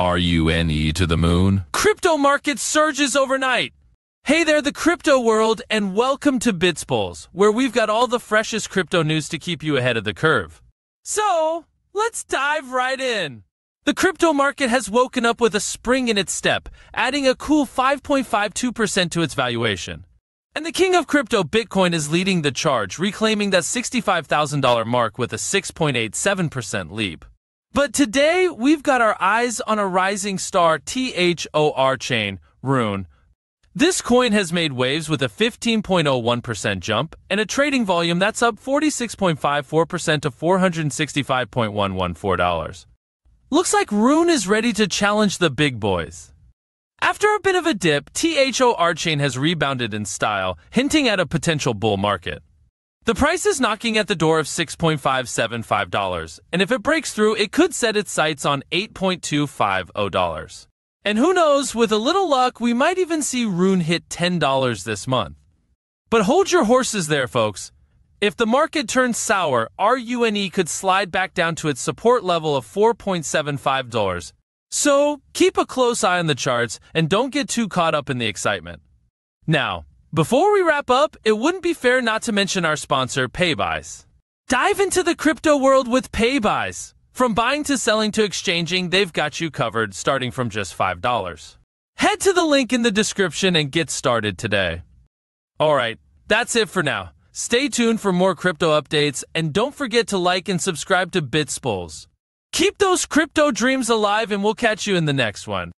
R-U-N-E to the moon. Crypto market surges overnight. Hey there, the crypto world, and welcome to BitsPuls, where we've got all the freshest crypto news to keep you ahead of the curve. So, let's dive right in. The crypto market has woken up with a spring in its step, adding a cool 5.52% to its valuation. And the king of crypto, Bitcoin, is leading the charge, reclaiming that $65,000 mark with a 6.87% leap. But today, we've got our eyes on a rising star THORChain, Rune. This coin has made waves with a 15.01% jump and a trading volume that's up 46.54% to $465.114. Looks like Rune is ready to challenge the big boys. After a bit of a dip, THORChain has rebounded in style, hinting at a potential bull market. The price is knocking at the door of $6.575, and if it breaks through, it could set its sights on $8.250. And who knows, with a little luck, we might even see Rune hit $10 this month. But hold your horses there, folks. If the market turns sour, RUNE could slide back down to its support level of $4.75. So keep a close eye on the charts and don't get too caught up in the excitement. Now, before we wrap up, it wouldn't be fair not to mention our sponsor, Paybis. Dive into the crypto world with Paybis. From buying to selling to exchanging, they've got you covered starting from just $5. Head to the link in the description and get started today. Alright, that's it for now. Stay tuned for more crypto updates and don't forget to like and subscribe to BitsPuls. Keep those crypto dreams alive and we'll catch you in the next one.